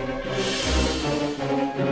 Música